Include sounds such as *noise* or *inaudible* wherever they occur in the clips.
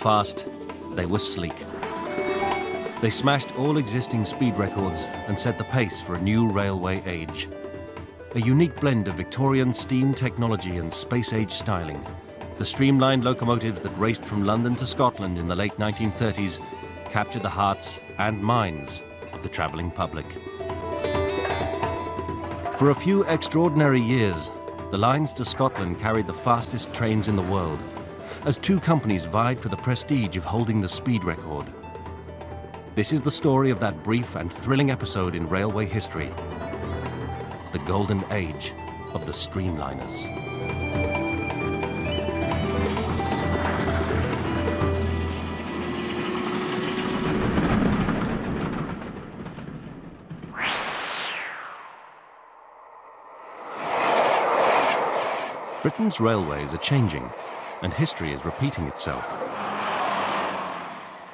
fast, they were sleek. They smashed all existing speed records and set the pace for a new railway age. A unique blend of Victorian steam technology and space-age styling. The streamlined locomotives that raced from London to Scotland in the late 1930s captured the hearts and minds of the travelling public. For a few extraordinary years, the lines to Scotland carried the fastest trains in the world, as two companies vied for the prestige of holding the speed record. This is the story of that brief and thrilling episode in railway history, the golden age of the streamliners. Britain's railways are changing, and history is repeating itself.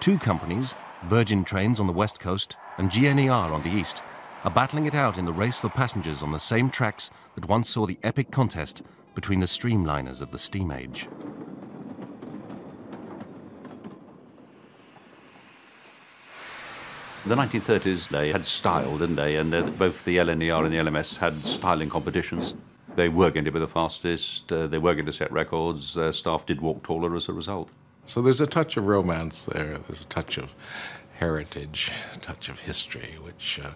Two companies, Virgin Trains on the west coast and GNER on the east, are battling it out in the race for passengers on the same tracks that once saw the epic contest between the streamliners of the steam age. The 1930s, they had style, didn't they? And uh, both the LNER and the LMS had styling competitions. They were going to be the fastest, uh, they were going to set records, uh, staff did walk taller as a result. So there's a touch of romance there, there's a touch of heritage, a touch of history, which, uh,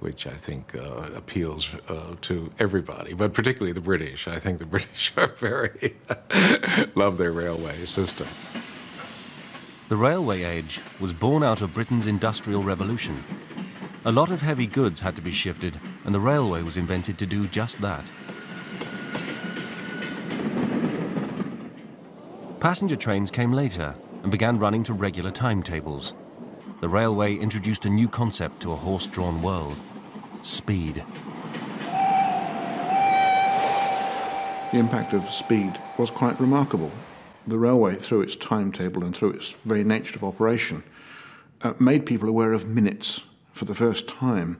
which I think uh, appeals uh, to everybody, but particularly the British. I think the *laughs* British are very, *laughs* love their railway system. The railway age was born out of Britain's Industrial Revolution. A lot of heavy goods had to be shifted, and the railway was invented to do just that. Passenger trains came later and began running to regular timetables. The railway introduced a new concept to a horse-drawn world, speed. The impact of speed was quite remarkable. The railway, through its timetable and through its very nature of operation, uh, made people aware of minutes for the first time.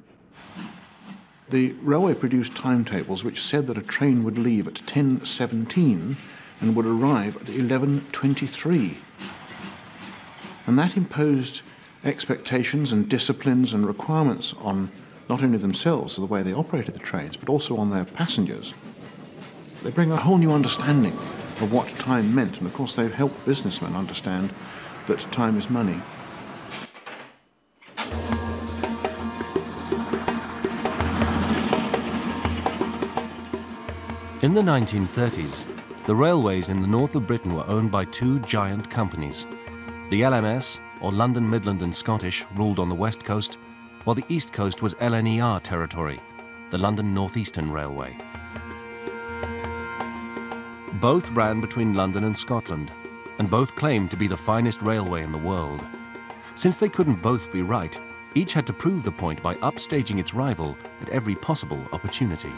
The railway produced timetables which said that a train would leave at 10.17 and would arrive at 11.23. And that imposed expectations and disciplines and requirements on not only themselves, the way they operated the trains, but also on their passengers. They bring a whole new understanding of what time meant, and of course they've helped businessmen understand that time is money. In the 1930s, the railways in the north of Britain were owned by two giant companies. The LMS, or London, Midland and Scottish, ruled on the west coast, while the east coast was LNER territory, the London North Eastern Railway. Both ran between London and Scotland, and both claimed to be the finest railway in the world. Since they couldn't both be right, each had to prove the point by upstaging its rival at every possible opportunity.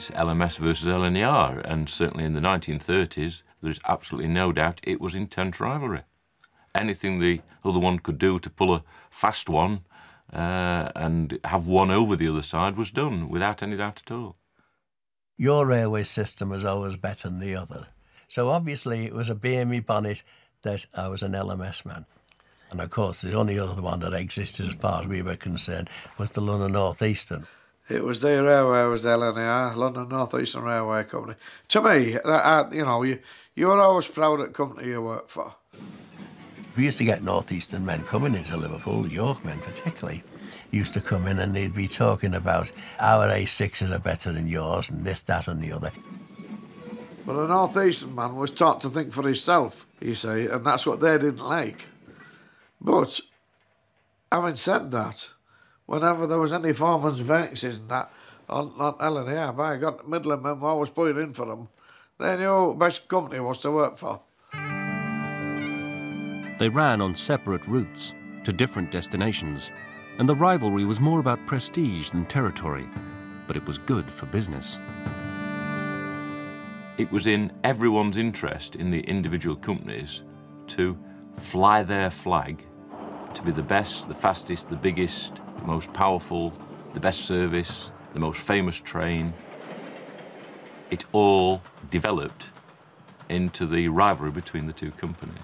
It's LMS versus LNER, and certainly in the 1930s, there's absolutely no doubt it was intense rivalry. Anything the other one could do to pull a fast one uh, and have one over the other side was done without any doubt at all. Your railway system was always better than the other. So obviously it was a BME bonnet that I was an LMS man. And of course, the only other one that existed as far as we were concerned was the London North Eastern. It was their railway, was the LNER, London North Eastern Railway Company. To me, that, uh, you know, you, you were always proud of the company you worked for. We used to get North Eastern men coming into Liverpool, York men particularly, used to come in and they'd be talking about our A6s are better than yours and this, that and the other. But a North Eastern man was taught to think for himself, you see, and that's what they didn't like. But having said that, whenever there was any foreman's vacancies and that on, on LNER, by God, Midland men were always putting in for them. They knew best company was to work for. They ran on separate routes to different destinations, and the rivalry was more about prestige than territory, but it was good for business. It was in everyone's interest in the individual companies to fly their flag, to be the best, the fastest, the biggest, the most powerful, the best service, the most famous train. it all developed into the rivalry between the two companies.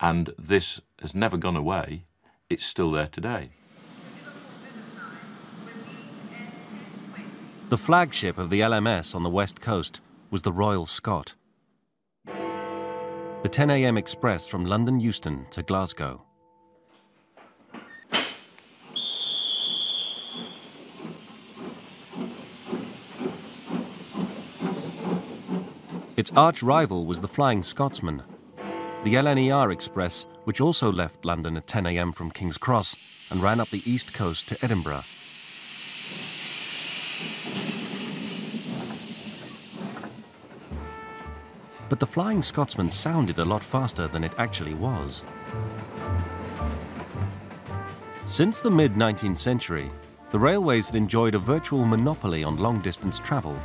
And this has never gone away. It's still there today. The flagship of the LMS on the west coast was the Royal Scot. The 10 a.m. express from London Euston to Glasgow. Its arch rival was the Flying Scotsman, the LNER Express, which also left London at 10 a.m. from King's Cross and ran up the east coast to Edinburgh. But the Flying Scotsman sounded a lot faster than it actually was. Since the mid 19th century, the railways had enjoyed a virtual monopoly on long distance travel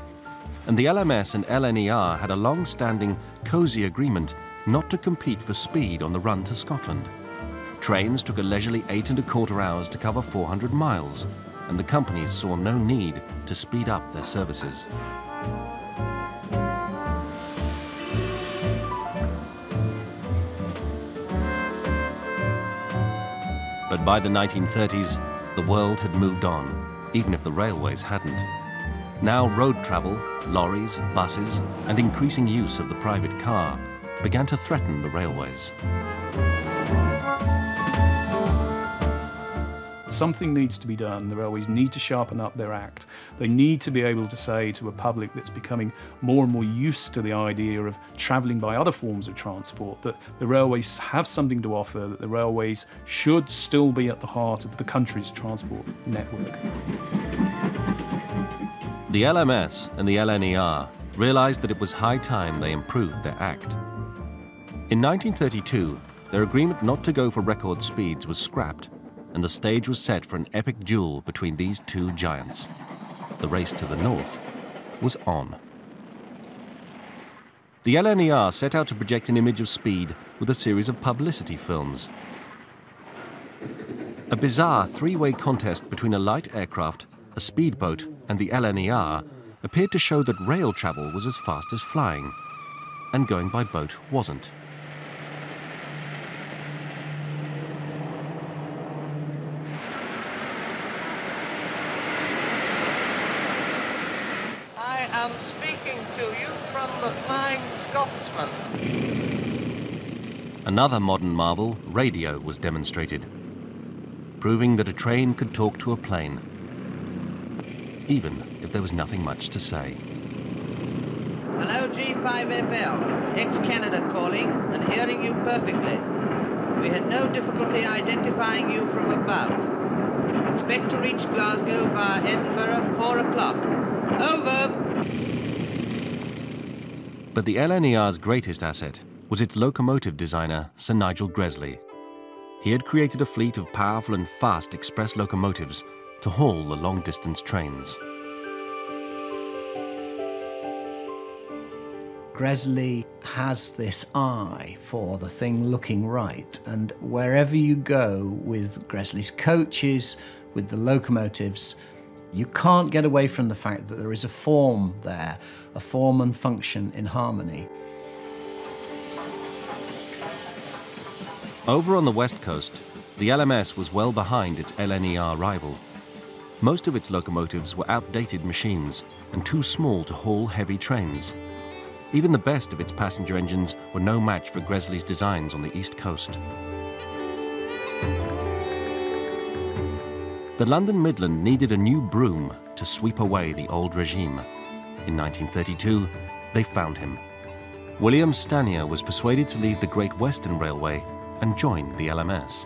and the LMS and LNER had a long standing, cosy agreement not to compete for speed on the run to Scotland. Trains took a leisurely eight and a quarter hours to cover 400 miles, and the companies saw no need to speed up their services. But by the 1930s, the world had moved on, even if the railways hadn't. Now road travel, lorries, buses, and increasing use of the private car began to threaten the railways. Something needs to be done. The railways need to sharpen up their act. They need to be able to say to a public that's becoming more and more used to the idea of travelling by other forms of transport that the railways have something to offer, that the railways should still be at the heart of the country's transport network. The LMS and the LNER realized that it was high time they improved their act. In 1932, their agreement not to go for record speeds was scrapped, and the stage was set for an epic duel between these two giants. The race to the north was on. The LNER set out to project an image of speed with a series of publicity films. A bizarre three-way contest between a light aircraft a speedboat, and the LNER appeared to show that rail travel was as fast as flying, and going by boat wasn't. I am speaking to you from the Flying Scotsman. Another modern marvel, radio, was demonstrated, proving that a train could talk to a plane even if there was nothing much to say. Hello, G5FL. Ex-Canada calling and hearing you perfectly. We had no difficulty identifying you from above. Expect to reach Glasgow via Edinburgh, 4 o'clock. Over! But the LNER's greatest asset was its locomotive designer, Sir Nigel Gresley. He had created a fleet of powerful and fast express locomotives to haul the long-distance trains. Gresley has this eye for the thing looking right, and wherever you go with Gresley's coaches, with the locomotives, you can't get away from the fact that there is a form there, a form and function in harmony. Over on the west coast, the LMS was well behind its LNER rival. Most of its locomotives were outdated machines and too small to haul heavy trains. Even the best of its passenger engines were no match for Gresley's designs on the east coast. The London Midland needed a new broom to sweep away the old regime. In 1932, they found him. William Stanier was persuaded to leave the Great Western Railway and join the LMS.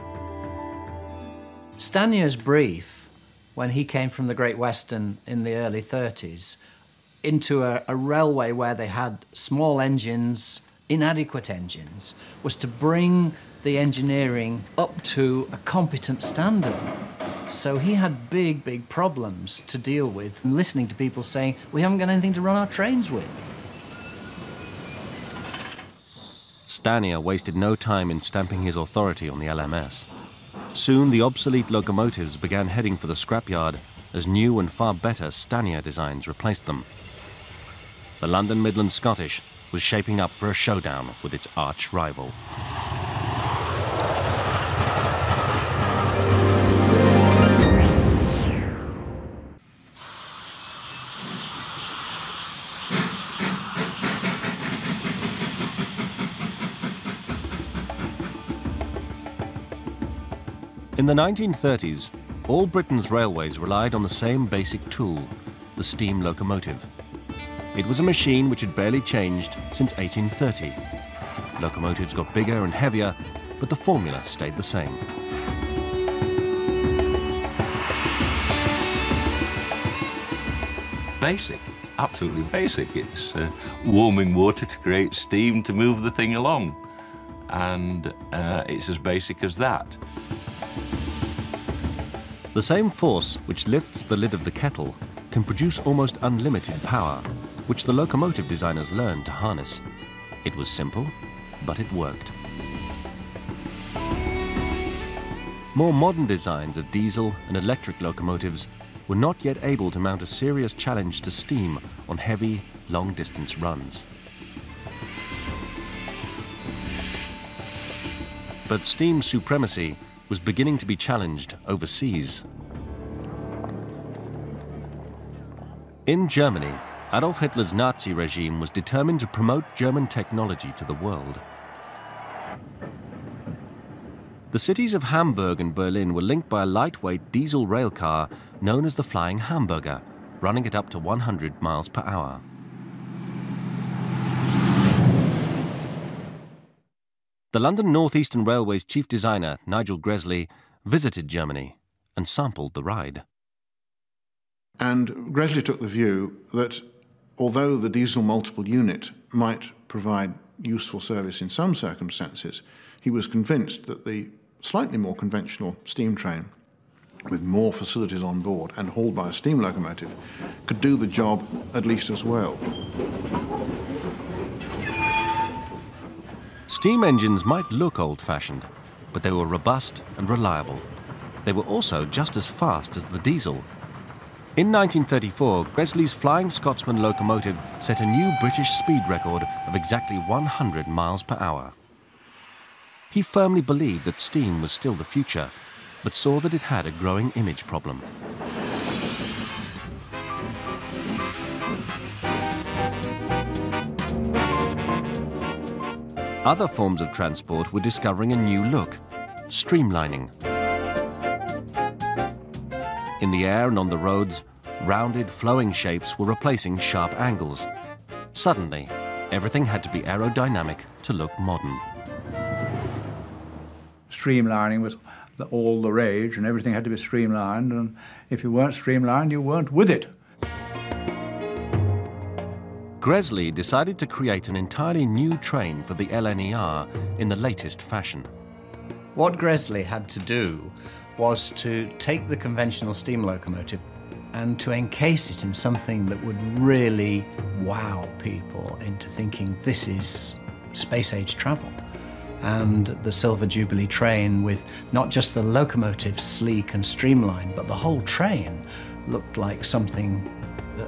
Stanier's brief when he came from the Great Western in the early 30s into a, a railway where they had small engines, inadequate engines, was to bring the engineering up to a competent standard. So he had big, big problems to deal with, and listening to people saying, We haven't got anything to run our trains with. Stanier wasted no time in stamping his authority on the LMS. Soon the obsolete locomotives began heading for the scrapyard as new and far better Stanier designs replaced them. the London Midland Scottish was shaping up for a showdown with its arch rival. In the 1930s, all Britain's railways relied on the same basic tool, the steam locomotive. It was a machine which had barely changed since 1830. Locomotives got bigger and heavier, but the formula stayed the same. Basic, absolutely basic. It's uh, warming water to create steam to move the thing along. And uh, it's as basic as that. The same force which lifts the lid of the kettle can produce almost unlimited power, which the locomotive designers learned to harness. It was simple, but it worked. More modern designs of diesel and electric locomotives were not yet able to mount a serious challenge to steam on heavy, long-distance runs. But steam supremacy was beginning to be challenged overseas. In Germany, Adolf Hitler's Nazi regime was determined to promote German technology to the world. The cities of Hamburg and Berlin were linked by a lightweight diesel railcar known as the Flying Hamburger, running at up to 100 miles per hour. The London North Eastern Railway's chief designer, Nigel Gresley, visited Germany and sampled the ride. And Gresley took the view that although the diesel multiple unit might provide useful service in some circumstances, he was convinced that the slightly more conventional steam train with more facilities on board and hauled by a steam locomotive could do the job at least as well. Steam engines might look old-fashioned, but they were robust and reliable. They were also just as fast as the diesel. In 1934, Gresley's Flying Scotsman locomotive set a new British speed record of exactly 100 miles per hour. He firmly believed that steam was still the future, but saw that it had a growing image problem. Other forms of transport were discovering a new look, streamlining. In the air and on the roads, rounded, flowing shapes were replacing sharp angles. Suddenly, everything had to be aerodynamic to look modern. Streamlining was the, all the rage, and everything had to be streamlined, and if you weren't streamlined, you weren't with it. Gresley decided to create an entirely new train for the LNER in the latest fashion. What Gresley had to do was to take the conventional steam locomotive and to encase it in something that would really wow people into thinking this is space age travel. And the Silver Jubilee train, with not just the locomotive sleek and streamlined, but the whole train looked like something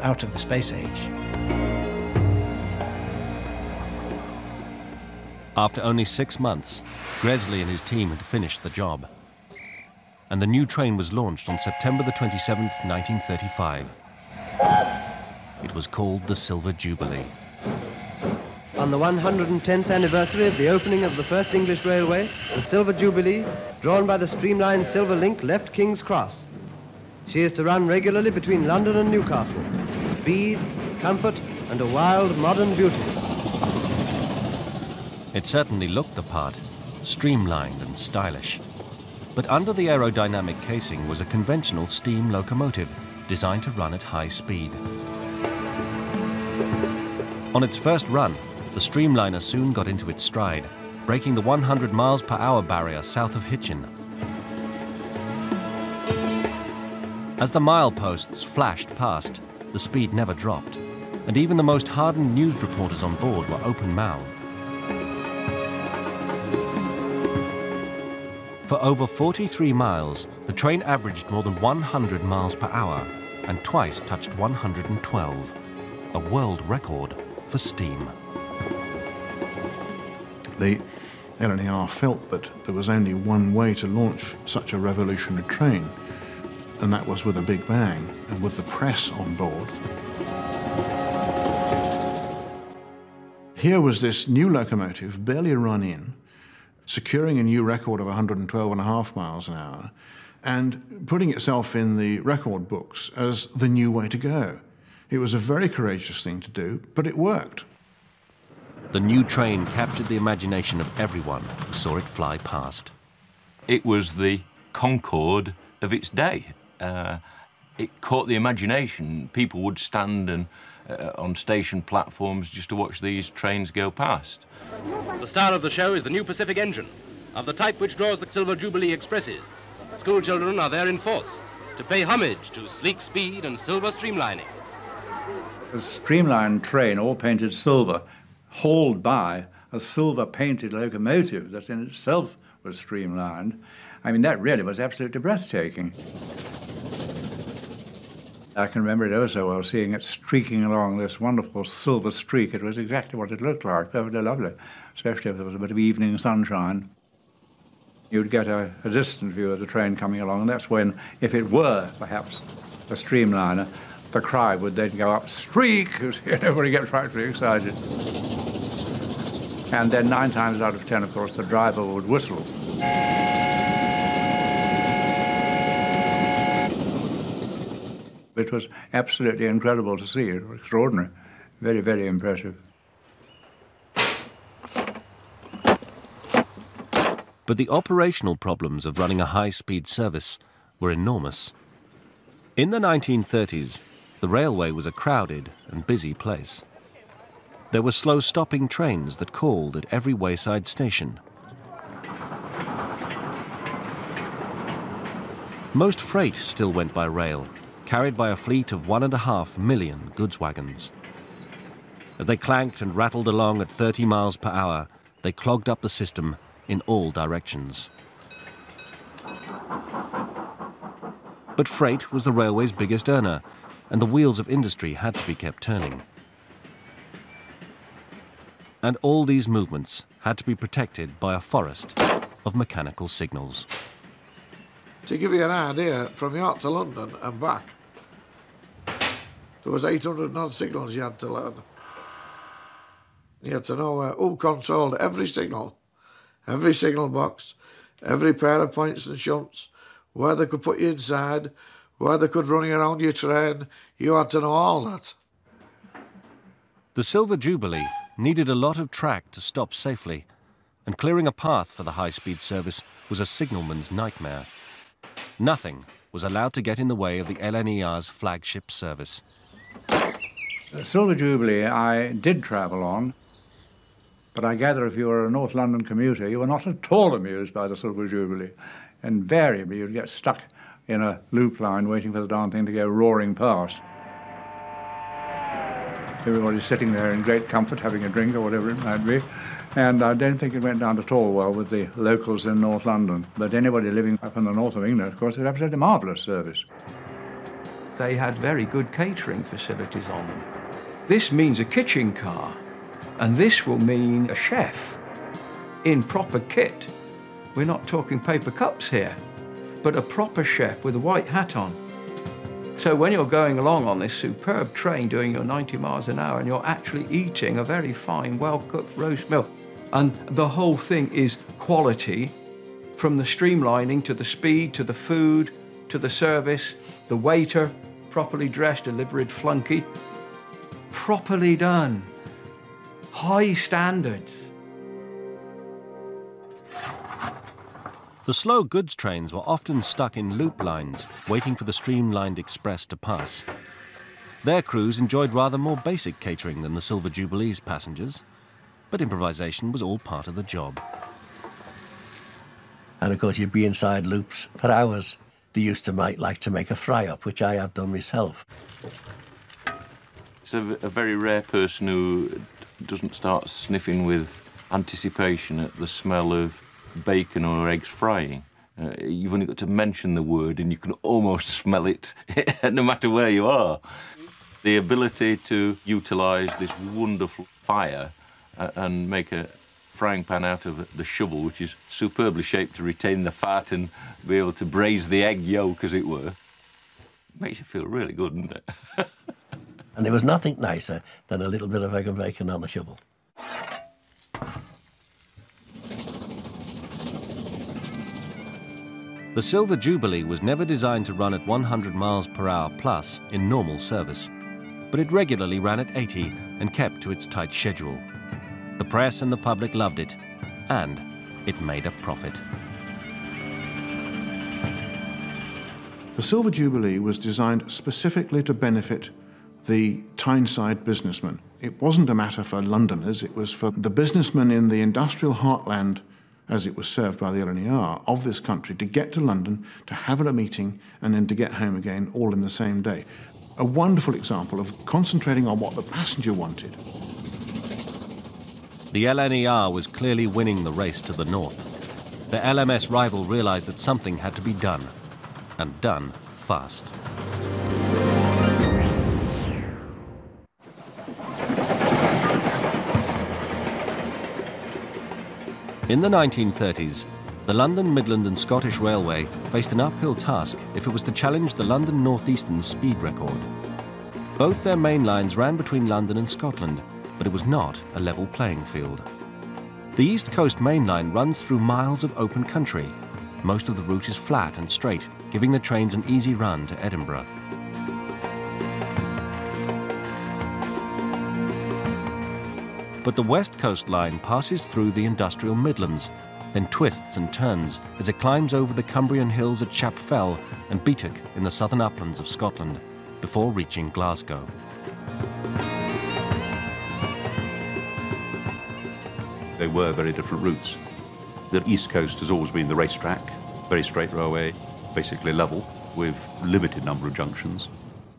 out of the space age. After only six months, Gresley and his team had finished the job. And the new train was launched on September the 27th, 1935. It was called the Silver Jubilee. On the 110th anniversary of the opening of the first English railway, the Silver Jubilee, drawn by the streamlined Silver Link, left King's Cross. She is to run regularly between London and Newcastle. Speed, comfort, and a wild modern beauty. It certainly looked the part, streamlined and stylish. But under the aerodynamic casing was a conventional steam locomotive designed to run at high speed. On its first run, the Streamliner soon got into its stride, breaking the 100 miles per hour barrier south of Hitchin. As the mileposts flashed past, the speed never dropped, and even the most hardened news reporters on board were open-mouthed. For over 43 miles, the train averaged more than 100 miles per hour and twice touched 112, a world record. for steam. The LNER felt that there was only one way to launch such a revolutionary train, and that was with a big bang and with the press on board. Here was this new locomotive, barely run in, securing a new record of 112 and a half miles an hour, and putting itself in the record books as the new way to go. It was a very courageous thing to do, but it worked. The new train captured the imagination of everyone who saw it fly past. It was the Concorde of its day. Uh, it caught the imagination. People would stand and, uh, on station platforms just to watch these trains go past. The star of the show is the new Pacific engine, of the type which draws the Silver Jubilee Expresses. Schoolchildren are there in force to pay homage to sleek speed and silver streamlining. A streamlined train, all painted silver, hauled by a silver painted locomotive that in itself was streamlined. I mean, that really was absolutely breathtaking. I can remember it ever so well, seeing it streaking along this wonderful silver streak. It was exactly what it looked like, perfectly lovely, especially if there was a bit of evening sunshine. You'd get a, a distant view of the train coming along, and that's when, if it were perhaps a streamliner, the cry would then go up, streak, *laughs* and everybody gets frightfully excited. And then nine times out of ten, of course, the driver would whistle. It was absolutely incredible to see. It was extraordinary. Very, very impressive. But the operational problems of running a high-speed service were enormous. In the 1930s, the railway was a crowded and busy place. There were slow-stopping trains that called at every wayside station. Most freight still went by rail, carried by a fleet of one and a half million goods wagons. As they clanked and rattled along at 30 miles per hour, they clogged up the system in all directions. But freight was the railway's biggest earner, and the wheels of industry had to be kept turning. And all these movements had to be protected by a forest of mechanical signals. To give you an idea, from York to London and back, there was 800 odd signals you had to learn. You had to know uh, who controlled every signal, every signal box, every pair of points and shunts, where they could put you inside, where they could run you around your train. You had to know all that. The Silver Jubilee needed a lot of track to stop safely, and clearing a path for the high-speed service was a signalman's nightmare. Nothing was allowed to get in the way of the LNER's flagship service. The Silver Jubilee I did travel on, but I gather if you were a North London commuter, you were not at all amused by the Silver Jubilee. Invariably, you'd get stuck in a loop line waiting for the darn thing to go roaring past. Everybody's sitting there in great comfort having a drink or whatever it might be. And I don't think it went down at all well with the locals in North London. But anybody living up in the north of England, of course, was absolutely marvellous service. They had very good catering facilities on them. This means a kitchen car, and this will mean a chef in proper kit. We're not talking paper cups here, but a proper chef with a white hat on. So when you're going along on this superb train doing your 90 miles an hour and you're actually eating a very fine, well-cooked roast meal, and the whole thing is quality from the streamlining to the speed to the food to the service, the waiter, properly dressed, a liveried flunky, properly done, high standards. The slow goods trains were often stuck in loop lines, waiting for the streamlined express to pass. Their crews enjoyed rather more basic catering than the Silver Jubilee's passengers, but improvisation was all part of the job. And of course, you'd be inside loops for hours. They used to make, like to make a fry up, which I have done myself. It's a, a very rare person who doesn't start sniffing with anticipation at the smell of bacon or eggs frying. Uh, you've only got to mention the word and you can almost *laughs* smell it *laughs* no matter where you are. The ability to utilise this wonderful fire and make a frying pan out of the shovel, which is superbly shaped to retain the fat and be able to braise the egg yolk, as it were, makes you feel really good, doesn't it? *laughs* and there was nothing nicer than a little bit of egg and bacon on the shovel. The Silver Jubilee was never designed to run at 100 miles per hour plus in normal service, but it regularly ran at 80 and kept to its tight schedule. The press and the public loved it, and it made a profit. The Silver Jubilee was designed specifically to benefit the Tyneside businessmen. It wasn't a matter for Londoners, it was for the businessmen in the industrial heartland as it was served by the LNER of this country to get to London, to have a meeting, and then to get home again all in the same day. A wonderful example of concentrating on what the passenger wanted. The LNER was clearly winning the race to the north. The LMS rival realized that something had to be done, and done fast. In the 1930s, the London, Midland and Scottish Railway faced an uphill task if it was to challenge the London North Eastern's speed record. Both their main lines ran between London and Scotland, but it was not a level playing field. The East Coast Main Line runs through miles of open country. Most of the route is flat and straight, giving the trains an easy run to Edinburgh. But the West Coast Line passes through the industrial Midlands, then twists and turns as it climbs over the Cumbrian hills at Shap Fell and Beattock in the southern uplands of Scotland, before reaching Glasgow. Were very different routes. The East Coast has always been the racetrack, very straight railway, basically level, with limited number of junctions.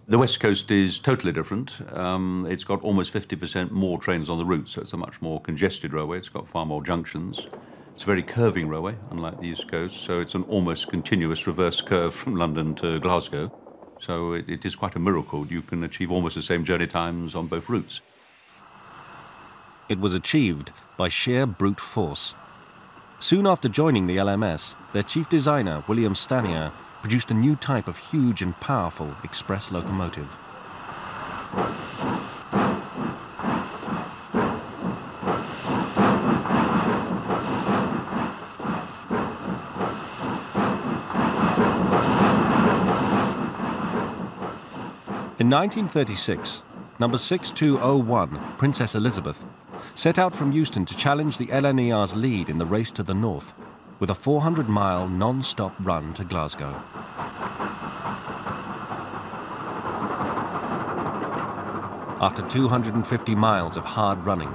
The West Coast is totally different. Um, it's got almost 50% more trains on the route, so it's a much more congested railway. It's got far more junctions. It's a very curving railway, unlike the East Coast, so it's an almost continuous reverse curve from London to Glasgow. So it, it is quite a miracle. You can achieve almost the same journey times on both routes. It was achieved by sheer brute force. Soon after joining the LMS, their chief designer, William Stanier, produced a new type of huge and powerful express locomotive. In 1936, number 6201, Princess Elizabeth, set out from Euston to challenge the LNER's lead in the race to the north with a 400 mile non stop run to Glasgow. After 250 miles of hard running,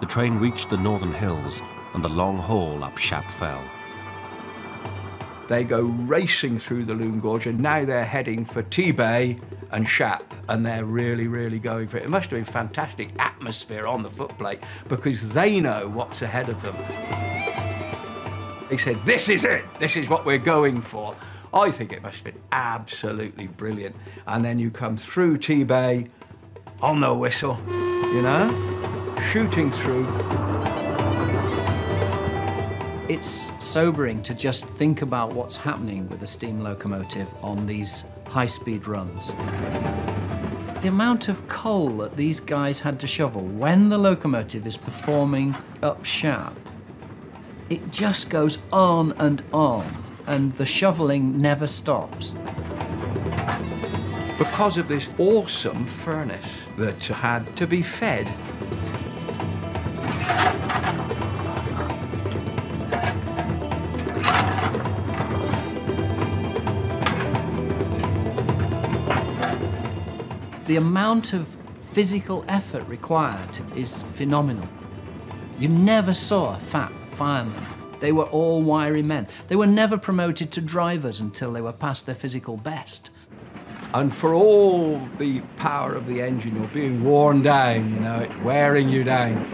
the train reached the northern hills and the long haul up Shap Fell. They go racing through the Lune Gorge, and now they're heading for Tebay and Shap, and they're really, really going for it. It must have been fantastic atmosphere on the footplate because they know what's ahead of them. He said, This is it. This is what we're going for. I think it must have been absolutely brilliant. And then you come through Tebay on the whistle, you know, shooting through. It's sobering to just think about what's happening with a steam locomotive on these high speed runs. The amount of coal that these guys had to shovel when the locomotive is performing up Shap, it just goes on and on, and the shoveling never stops. Because of this awesome furnace that had to be fed. The amount of physical effort required is phenomenal. You never saw a fat firemen. They were all wiry men. They were never promoted to drivers until they were past their physical best. And for all the power of the engine, you're being worn down, you know, it's wearing you down.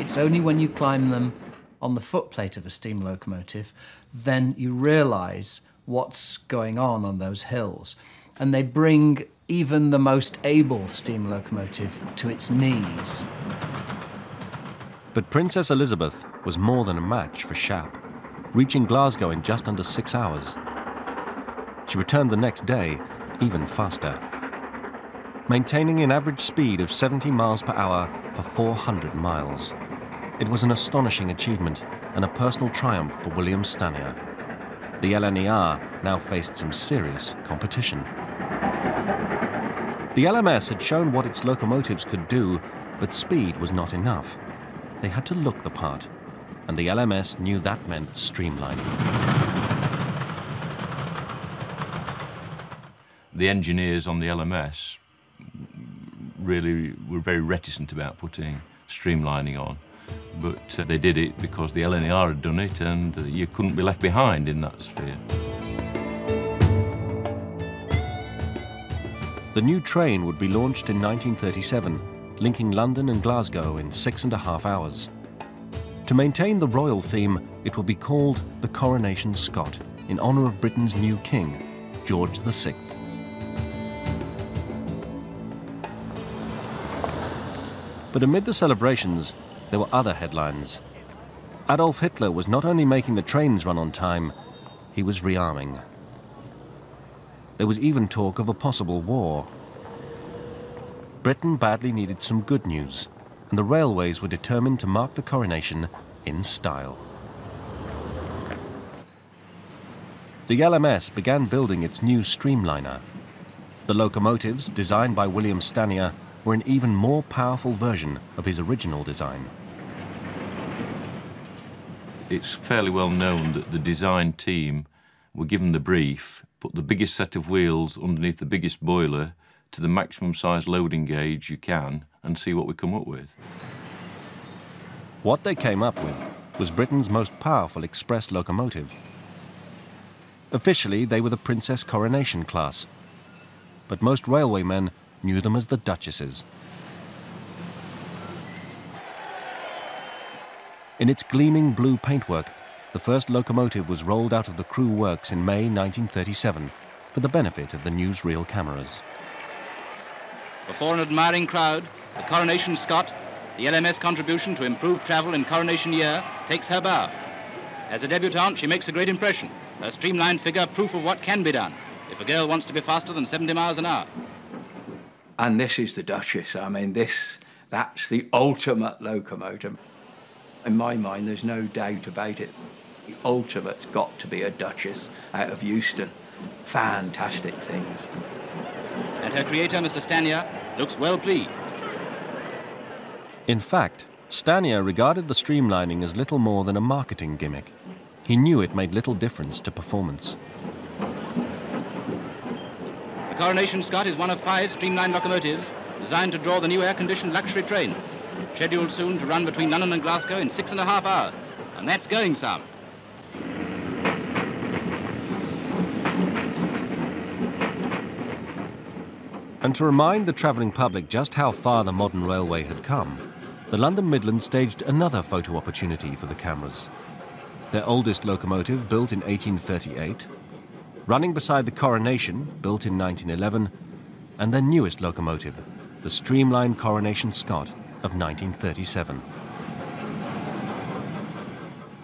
It's only when you climb them on the footplate of a steam locomotive, then you realise what's going on on those hills. And they bring even the most able steam locomotive to its knees. But Princess Elizabeth was more than a match for Shap, reaching Glasgow in just under six hours. She returned the next day, even faster, maintaining an average speed of 70 miles per hour for 400 miles. It was an astonishing achievement and a personal triumph for William Stanier. The LNER now faced some serious competition. The LMS had shown what its locomotives could do, but speed was not enough. They had to look the part, and the LMS knew that meant streamlining. The engineers on the LMS really were very reticent about putting streamlining on. But uh, they did it because the LNER had done it and uh, you couldn't be left behind in that sphere. The new train would be launched in 1937, linking London and Glasgow in six and a half hours. To maintain the royal theme, it will be called the Coronation Scot, in honour of Britain's new king, George VI. But amid the celebrations, there were other headlines. Adolf Hitler was not only making the trains run on time, he was rearming. There was even talk of a possible war. Britain badly needed some good news, and the railways were determined to mark the coronation in style. The LMS began building its new streamliner. The locomotives, designed by William Stanier, were an even more powerful version of his original design. It's fairly well known that the design team were given the brief, put the biggest set of wheels underneath the biggest boiler to the maximum size loading gauge you can and see what we come up with. What they came up with was Britain's most powerful express locomotive. Officially, they were the Princess Coronation class, but most railwaymen knew them as the Duchesses. In its gleaming blue paintwork, the first locomotive was rolled out of the Crewe works in May 1937 for the benefit of the newsreel cameras. Before an admiring crowd, the Coronation Scot, the LMS contribution to improve travel in Coronation Year, takes her bow. As a debutante, she makes a great impression, her streamlined figure proof of what can be done if a girl wants to be faster than 70 miles an hour. And this is the Duchess. I mean, this, that's the ultimate locomotive. In my mind, there's no doubt about it. The ultimate's got to be a Duchess out of Euston. Fantastic things. And her creator, Mr. Stanier, looks well pleased. In fact, Stanier regarded the streamlining as little more than a marketing gimmick. He knew it made little difference to performance. The Coronation Scot is one of five streamlined locomotives designed to draw the new air-conditioned luxury train, scheduled soon to run between London and Glasgow in six and a half hours. And that's going some. And to remind the travelling public just how far the modern railway had come, the London Midland staged another photo opportunity for the cameras. Their oldest locomotive, built in 1838, running beside the Coronation, built in 1911, and their newest locomotive, the streamlined Coronation Scot of 1937.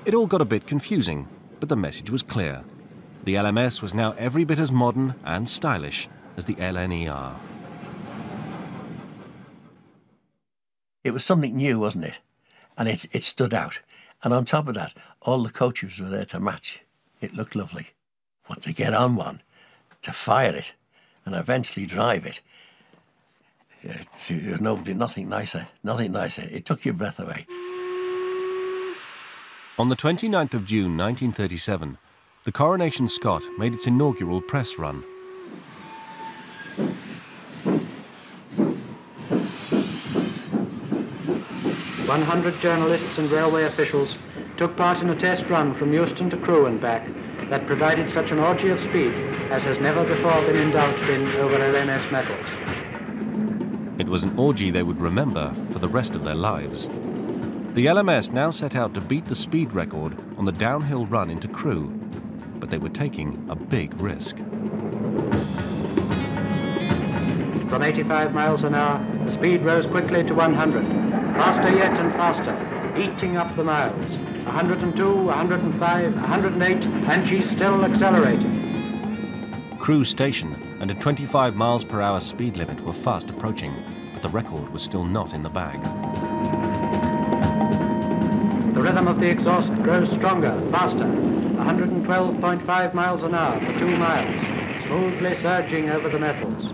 It all got a bit confusing, but the message was clear. The LMS was now every bit as modern and stylish as the LNER. It was something new, wasn't it? And it, it stood out. And on top of that, all the coaches were there to match. It looked lovely. But to get on one, to fire it, and eventually drive it, there's no, nothing nicer, nothing nicer. It took your breath away. On the 29th of June 1937, the Coronation Scot made its inaugural press run. One hundred journalists and railway officials took part in a test run from Euston to Crewe and back that provided such an orgy of speed as has never before been indulged in over LMS metals. It was an orgy they would remember for the rest of their lives. The LMS now set out to beat the speed record on the downhill run into Crewe, but they were taking a big risk. From 85 miles an hour, the speed rose quickly to 100. Faster yet and faster, eating up the miles. 102, 105, 108, and she's still accelerating. Crewe Station and a 25 miles per hour speed limit were fast approaching, but the record was still not in the bag. The rhythm of the exhaust grows stronger, faster. 112.5 miles an hour for two miles, smoothly surging over the metals.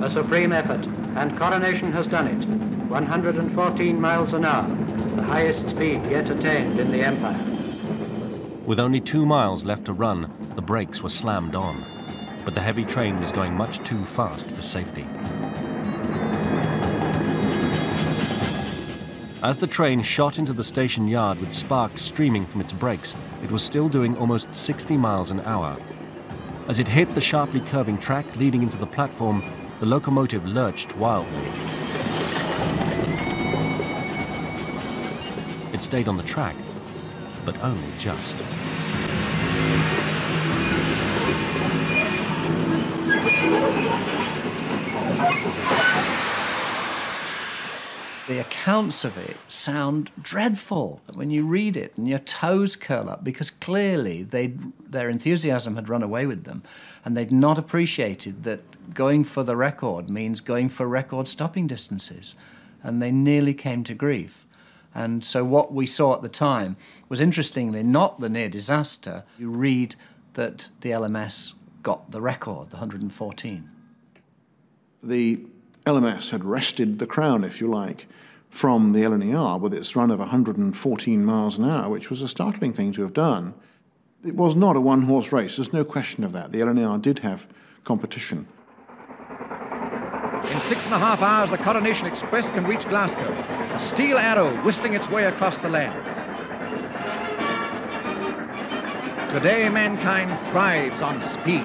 A supreme effort, and Coronation has done it. 114 miles an hour, the highest speed yet attained in the Empire. With only two miles left to run, the brakes were slammed on, but the heavy train was going much too fast for safety. As the train shot into the station yard with sparks streaming from its brakes, it was still doing almost 60 miles an hour. As it hit the sharply curving track leading into the platform, the locomotive lurched wildly. It stayed on the track, but only just. the accounts of it sound dreadful when you read it and your toes curl up because clearly their enthusiasm had run away with them and they'd not appreciated that going for the record means going for record stopping distances and they nearly came to grief. And so what we saw at the time was interestingly not the near disaster. You read that the LMS got the record, the 114. The LMS had wrested the crown, if you like, from the LNER with its run of 114 miles an hour, which was a startling thing to have done. It was not a one horse race, there's no question of that. The LNER did have competition. In six and a half hours, the Coronation Express can reach Glasgow, a steel arrow whistling its way across the land. Today, mankind thrives on speed.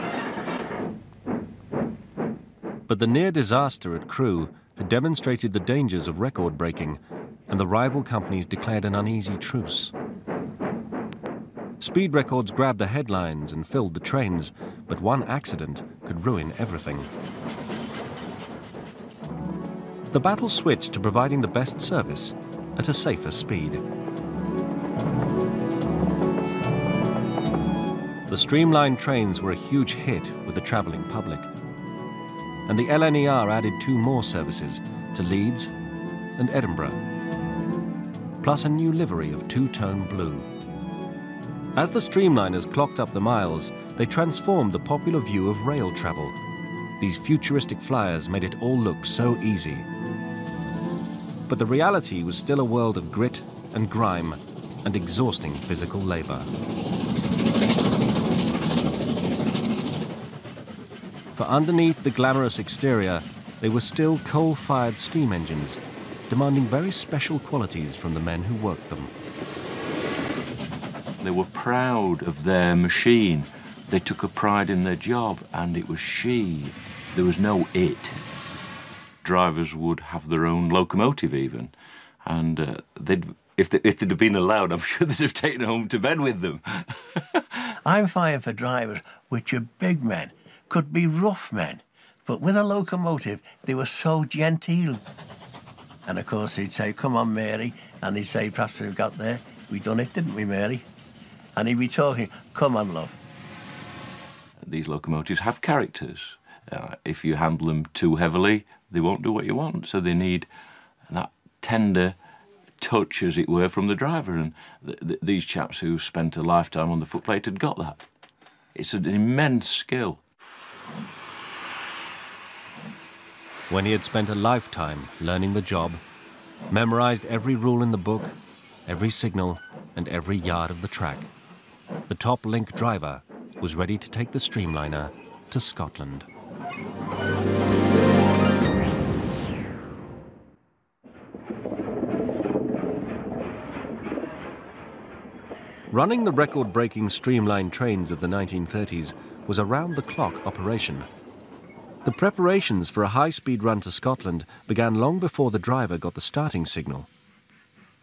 But the near disaster at Crewe had demonstrated the dangers of record breaking, and the rival companies declared an uneasy truce. Speed records grabbed the headlines and filled the trains, but one accident could ruin everything. The battle switched to providing the best service at a safer speed. The streamlined trains were a huge hit with the travelling public and the LNER added two more services to Leeds and Edinburgh, plus a new livery of two-tone blue. As the streamliners clocked up the miles, they transformed the popular view of rail travel. These futuristic flyers made it all look so easy. But the reality was still a world of grit and grime and exhausting physical labor. For underneath the glamorous exterior, they were still coal-fired steam engines, demanding very special qualities from the men who worked them. They were proud of their machine. They took a pride in their job, and it was she. There was no it. Drivers would have their own locomotive even, and uh, they'd if, they, if they'd have been allowed, I'm *laughs* sure they'd have taken home to bed with them. *laughs* I'm fine for drivers which are big men could be rough men, but with a locomotive, they were so genteel. And of course, he'd say, Come on, Mary. And he'd say, Perhaps we've got there. We done it, didn't we, Mary? And he'd be talking, Come on, love. These locomotives have characters. Uh, if you handle them too heavily, they won't do what you want. So they need that tender touch, as it were, from the driver. And th th these chaps who spent a lifetime on the footplate had got that. It's an immense skill. When he had spent a lifetime learning the job, memorized every rule in the book, every signal, and every yard of the track, the top link driver was ready to take the streamliner to Scotland. Running the record-breaking streamlined trains of the 1930s was a round-the-clock operation. The preparations for a high-speed run to Scotland began long before the driver got the starting signal.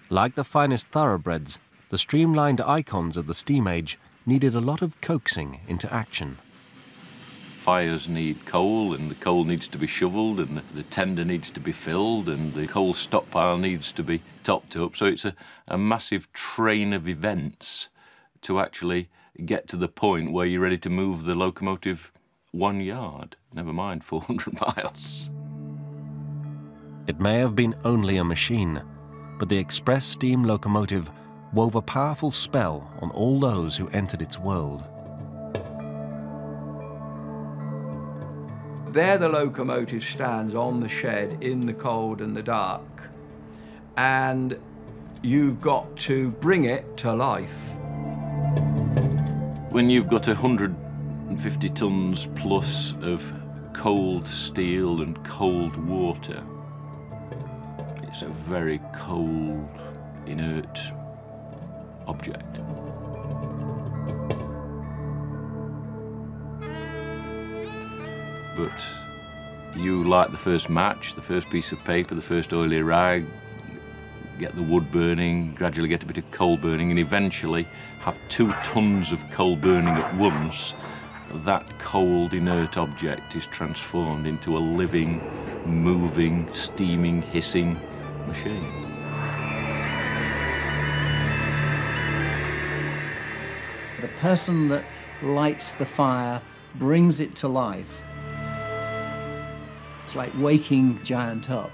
Like the finest thoroughbreds, the streamlined icons of the steam age needed a lot of coaxing into action. Fires need coal and the coal needs to be shoveled and the, the, tender needs to be filled and the coal stockpile needs to be topped up. So it's a, a massive train of events to actually get to the point where you're ready to move the locomotive one yard, never mind 400 *laughs* miles. It may have been only a machine, but the express steam locomotive wove a powerful spell on all those who entered its world. There the locomotive stands on the shed in the cold and the dark, and you've got to bring it to life. When you've got 150 tons plus of cold steel and cold water, it's a very cold, inert object. But you light the first match, the first piece of paper, the first oily rag, get the wood burning, gradually get a bit of coal burning, and eventually have two tons of coal burning at once, that cold, inert object is transformed into a living, moving, steaming, hissing machine. The person that lights the fire brings it to life. It's like waking giant up.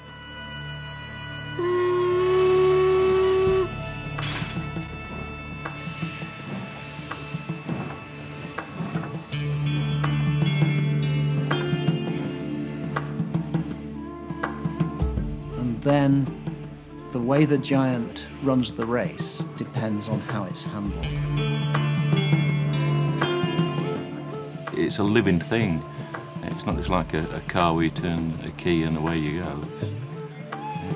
And then the way the giant runs the race depends on how it's handled. It's a living thing. It's not just like a, a car where you turn a key and away you go. It's,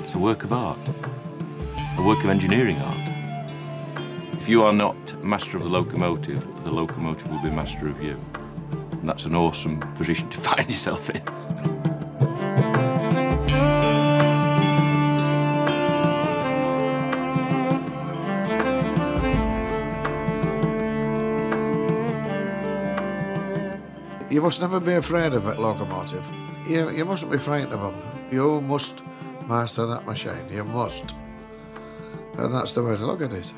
it's a work of art, a work of engineering art. If you are not master of the locomotive, the locomotive will be master of you. And that's an awesome position to *laughs* find yourself in. Must never be afraid of a locomotive. You, you mustn't be frightened of them. You must master that machine. You must. And that's the way to look at it.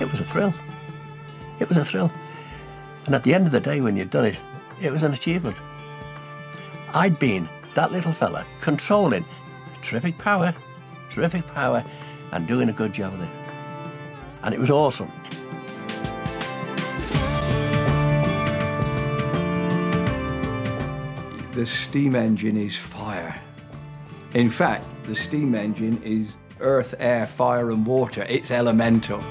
It was a thrill. It was a thrill. And at the end of the day, when you'd done it, it was an achievement. I'd been that little fella controlling terrific power, terrific power, and doing a good job of it. And it was awesome. The steam engine is fire. In fact, the steam engine is earth, air, fire, and water. It's elemental.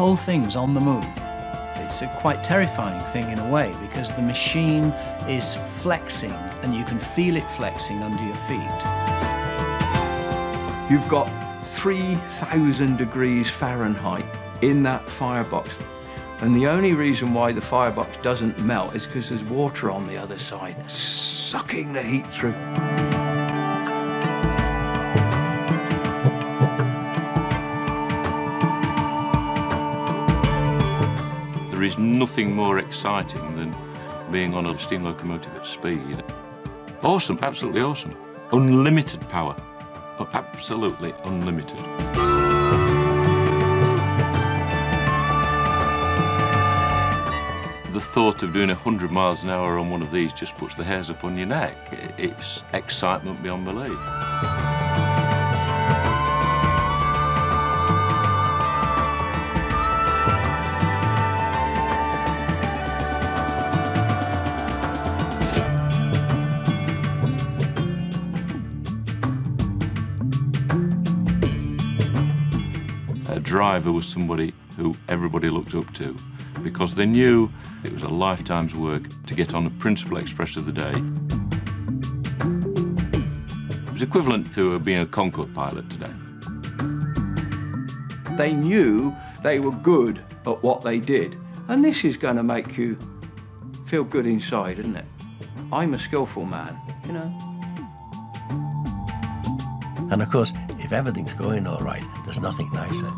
Whole thing's on the move. It's a quite terrifying thing in a way because the machine is flexing and you can feel it flexing under your feet. You've got 3,000 degrees Fahrenheit in that firebox. And the only reason why the firebox doesn't melt is because there's water on the other side, sucking the heat through. Is nothing more exciting than being on a steam locomotive at speed. Awesome, absolutely awesome. Unlimited power. Absolutely unlimited. The thought of doing 100 miles an hour on one of these just puts the hairs up on your neck. It's excitement beyond belief. Driver was somebody who everybody looked up to because they knew it was a lifetime's work to get on a principal express of the day. It was equivalent to being a Concorde pilot today. They knew they were good at what they did. And this is going to make you feel good inside, isn't it? I'm a skillful man, you know. And of course, if everything's going all right, there's nothing nicer.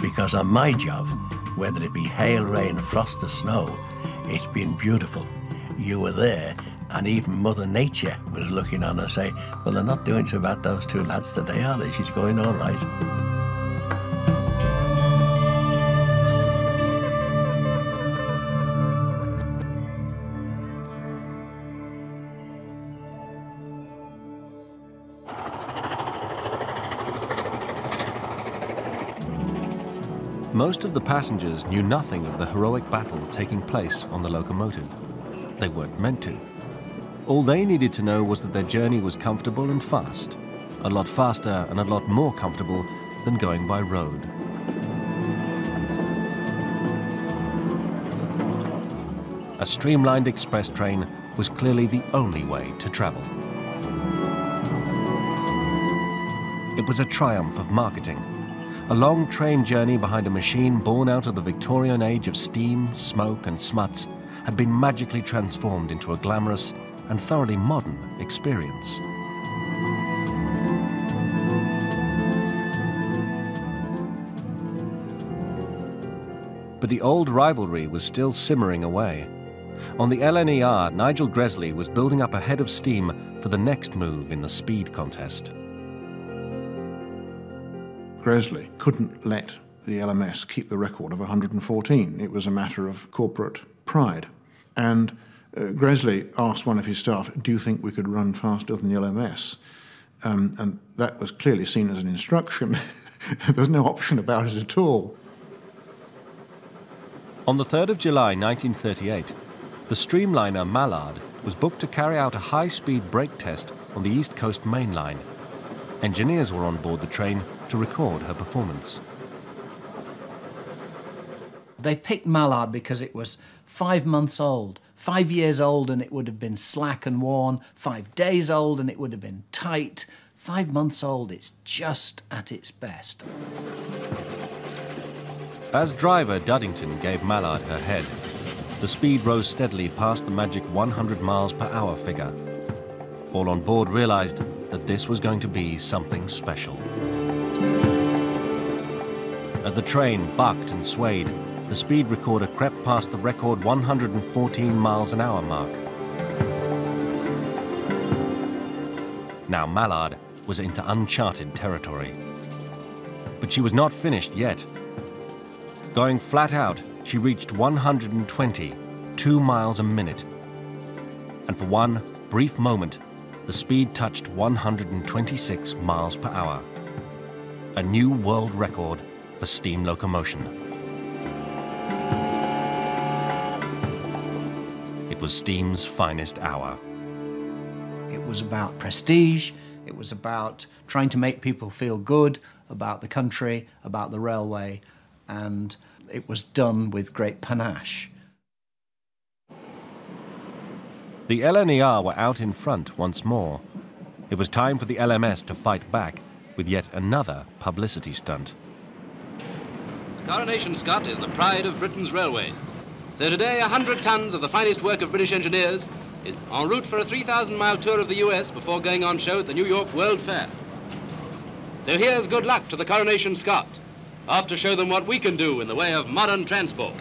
Because on my job, whether it be hail, rain, frost, or snow, it's been beautiful. You were there, and even Mother Nature was looking on and say, Well, they're not doing so bad, those two lads today, are they? She's going all right. Most of the passengers knew nothing of the heroic battle taking place on the locomotive. They weren't meant to. All they needed to know was that their journey was comfortable and fast, a lot faster and a lot more comfortable than going by road. A streamlined express train was clearly the only way to travel. It was a triumph of marketing, a long train journey behind a machine born out of the Victorian age of steam, smoke, and smuts had been magically transformed into a glamorous and thoroughly modern experience. But the old rivalry was still simmering away. On the LNER, Nigel Gresley was building up a head of steam for the next move in the speed contest. Gresley couldn't let the LMS keep the record of 114. It was a matter of corporate pride. And uh, Gresley asked one of his staff, Do you think we could run faster than the LMS? Um, and that was clearly seen as an instruction. *laughs* There's no option about it at all. On the 3rd of July 1938, the streamliner Mallard was booked to carry out a high speed brake test on the East Coast Main Line. Engineers were on board the train to record her performance. They picked Mallard because it was five months old, five years old, and it would have been slack and worn, five days old, and it would have been tight. Five months old, it's just at its best. As driver Duddington gave Mallard her head, the speed rose steadily past the magic 100 miles per hour figure. All on board realized that this was going to be something special. As the train bucked and swayed, the speed recorder crept past the record 114 miles an hour mark. Now Mallard was into uncharted territory. But she was not finished yet. Going flat out, she reached 120, two miles a minute. And for one brief moment, the speed touched 126 miles per hour. A new world record for steam locomotion. It was steam's finest hour. It was about prestige, it was about trying to make people feel good about the country, about the railway, and it was done with great panache. The LNER were out in front once more. It was time for the LMS to fight back with yet another publicity stunt. The Coronation Scot is the pride of Britain's railways. So today, 100 tons of the finest work of British engineers is en route for a 3,000-mile tour of the US before going on show at the New York World Fair. So here's good luck to the Coronation Scot, off to show them what we can do in the way of modern transport.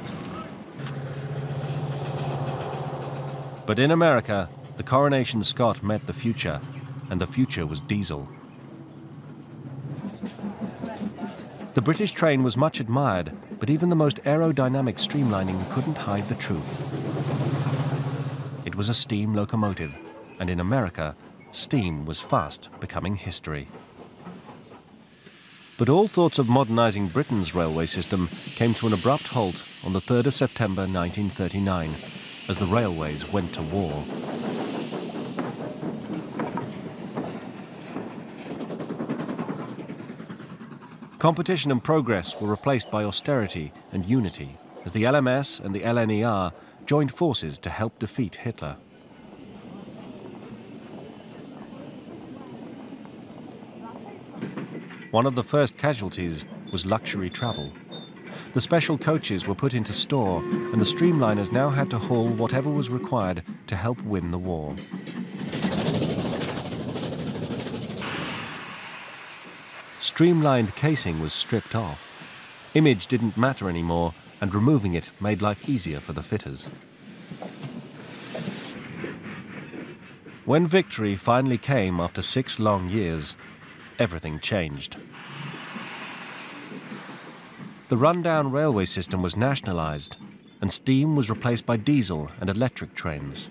But in America, the Coronation Scot met the future, and the future was diesel. The British train was much admired, but even the most aerodynamic streamlining couldn't hide the truth. It was a steam locomotive, and in America, steam was fast becoming history. But all thoughts of modernizing Britain's railway system came to an abrupt halt on the 3rd of September 1939 as the railways went to war. Competition and progress were replaced by austerity and unity as the LMS and the LNER joined forces to help defeat Hitler. One of the first casualties was luxury travel. The special coaches were put into store, and the streamliners now had to haul whatever was required to help win the war. Streamlined casing was stripped off. Image didn't matter anymore, and removing it made life easier for the fitters. When victory finally came after six long years, everything changed. The rundown railway system was nationalised, and steam was replaced by diesel and electric trains.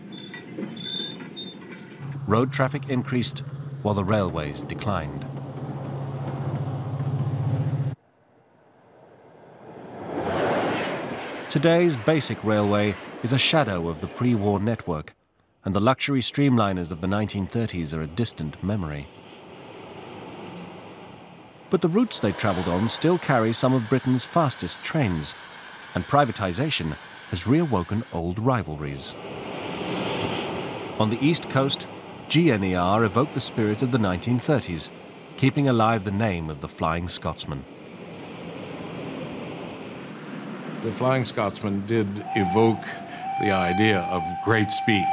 Road traffic increased while the railways declined. Today's basic railway is a shadow of the pre-war network, and the luxury streamliners of the 1930s are a distant memory. But the routes they travelled on still carry some of Britain's fastest trains, and privatisation has reawoken old rivalries. On the east coast, GNER evoked the spirit of the 1930s, keeping alive the name of the Flying Scotsman. The Flying Scotsman did evoke the idea of great speed.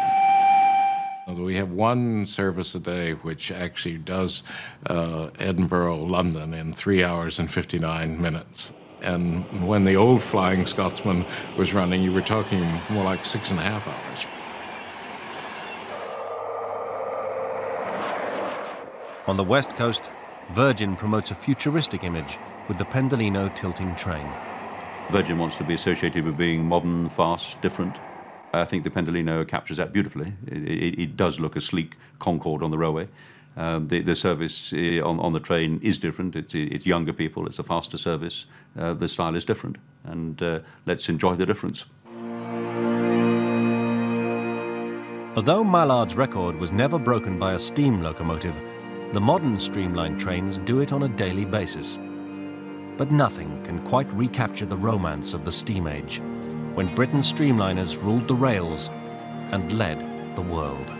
We have one service a day which actually does uh, Edinburgh, London in three hours and 59 minutes. And when the old Flying Scotsman was running, you were talking more like six and a half hours. On the west coast, Virgin promotes a futuristic image with the Pendolino tilting train. Virgin wants to be associated with being modern, fast, different. I think the Pendolino captures that beautifully. It, it, it does look a sleek Concorde on the railway. Um, the, the, service eh, on, on, the train is different. It's, it's, younger people. It's a faster service. Uh, the style is different, and uh, let's enjoy the difference. Although Mallard's record was never broken by a steam locomotive, the modern streamlined trains do it on a daily basis. But nothing can quite recapture the romance of the steam age, when Britain's streamliners ruled the rails and led the world.